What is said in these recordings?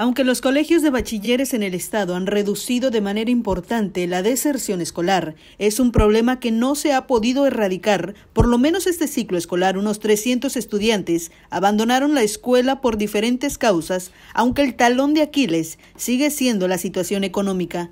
Aunque los colegios de bachilleres en el estado han reducido de manera importante la deserción escolar, es un problema que no se ha podido erradicar. Por lo menos este ciclo escolar, unos 300 estudiantes abandonaron la escuela por diferentes causas, aunque el talón de Aquiles sigue siendo la situación económica.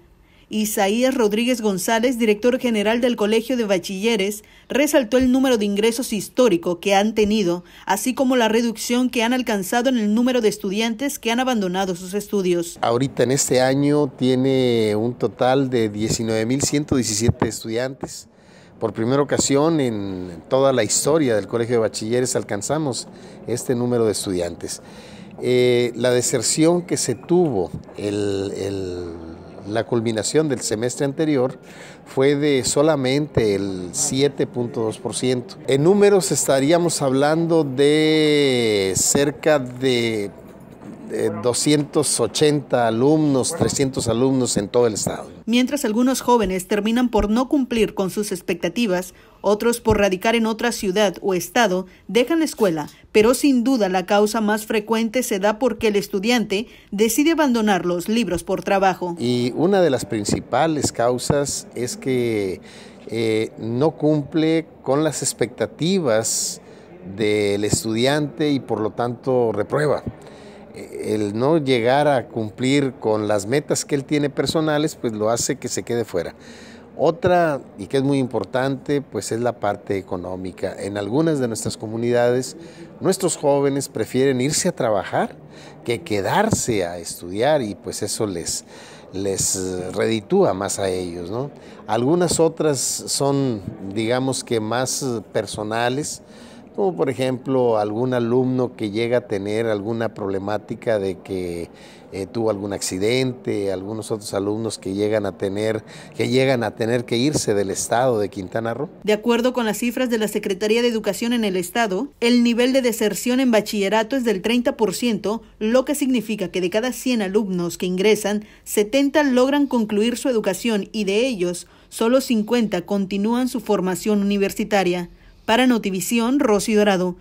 Isaías Rodríguez González, director general del Colegio de Bachilleres, resaltó el número de ingresos histórico que han tenido, así como la reducción que han alcanzado en el número de estudiantes que han abandonado sus estudios. Ahorita en este año tiene un total de 19.117 estudiantes. Por primera ocasión en toda la historia del Colegio de Bachilleres alcanzamos este número de estudiantes. Eh, la deserción que se tuvo el, el la culminación del semestre anterior fue de solamente el 7.2%. En números estaríamos hablando de cerca de 280 alumnos, 300 alumnos en todo el estado. Mientras algunos jóvenes terminan por no cumplir con sus expectativas, otros por radicar en otra ciudad o estado dejan la escuela, pero sin duda la causa más frecuente se da porque el estudiante decide abandonar los libros por trabajo. Y una de las principales causas es que eh, no cumple con las expectativas del estudiante y por lo tanto reprueba el no llegar a cumplir con las metas que él tiene personales, pues lo hace que se quede fuera. Otra, y que es muy importante, pues es la parte económica. En algunas de nuestras comunidades, nuestros jóvenes prefieren irse a trabajar que quedarse a estudiar y pues eso les, les reditúa más a ellos. ¿no? Algunas otras son, digamos que más personales, como por ejemplo algún alumno que llega a tener alguna problemática de que eh, tuvo algún accidente, algunos otros alumnos que llegan a tener que llegan a tener que irse del estado de Quintana Roo. De acuerdo con las cifras de la Secretaría de Educación en el estado, el nivel de deserción en bachillerato es del 30%, lo que significa que de cada 100 alumnos que ingresan, 70 logran concluir su educación y de ellos solo 50 continúan su formación universitaria. Para Notivisión, Rosy Dorado.